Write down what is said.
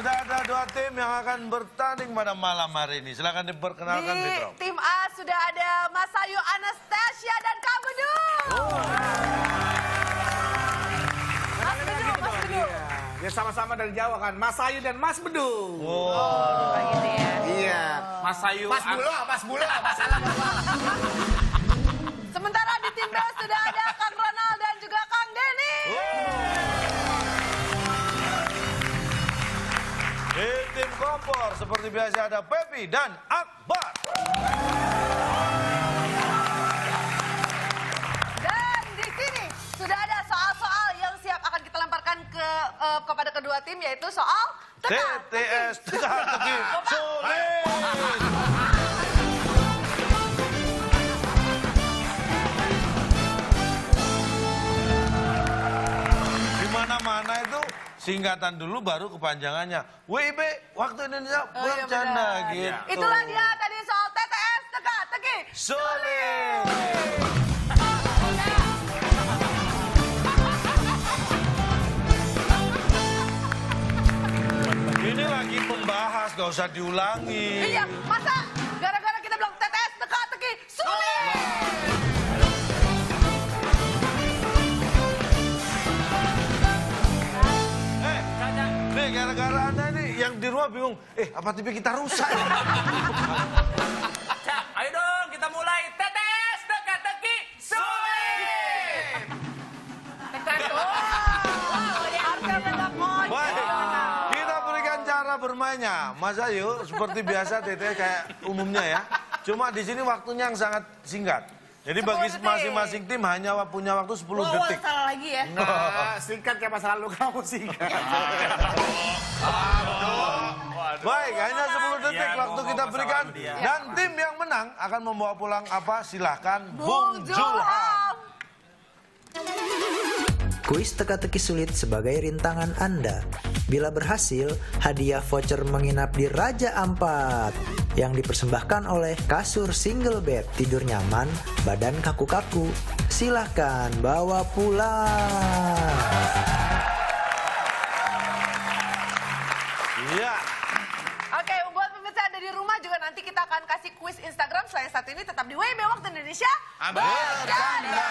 dua tim yang akan bertanding pada malam hari ini. Silakan diperkenalkan, Di Fitro. tim A sudah ada Mas Ayu Anastasia dan Kak Bedu. Mas Bedu, Mas Bedu. Iya. Dia sama-sama dari Jawa kan, Mas Ayu dan Mas Bedu. Oh. gitu ya. Iya. Mas Ayu. Mas Bula, Mas Bula, Mas Salah. Sementara di tim B sudah ada kompor seperti biasa ada Pepi dan Akbar. Dan di sini sudah ada soal-soal yang siap akan kita lemparkan ke eh, kepada kedua tim yaitu soal teka. TTS teka-teki sulit. Singkatan dulu baru kepanjangannya. WIB waktu Indonesia Oh, iya bercanda benar. gitu. Itulah dia tadi soal TTS teka-teki. Sulit. Ini lagi pembahas, gak usah diulangi. Iya, masa gara-gara kita bilang TTS teka-teki sulit. Gara-gara anda ini yang di rumah bingung, eh apa TV kita rusak ya? Cak, ayo dong kita mulai. Tetes, teka-teki, sulit. Kita berikan cara bermainnya. Mas Ayu, seperti biasa Tete kayak umumnya ya. Cuma di sini waktunya yang sangat singkat. Jadi bagi 10 detik. masing-masing tim hanya punya waktu 10 Wow, detik. salah lagi ya. Nah, singkat kayak masa lalu kamu singkat. 10 detik Iya, waktu kita berikan. Dan tim yang menang akan membawa pulang apa? Silahkan Bung Julham. Kuis teka-teki sulit sebagai rintangan Anda. Bila berhasil, hadiah voucher menginap di Raja Ampat yang dipersembahkan oleh kasur single bed tidur nyaman, badan kaku-kaku. Silahkan bawa pulang. Iya di rumah juga nanti kita akan kasih kuis Instagram. Selain satu ini tetap di WIB Waktu Indonesia Bercanda.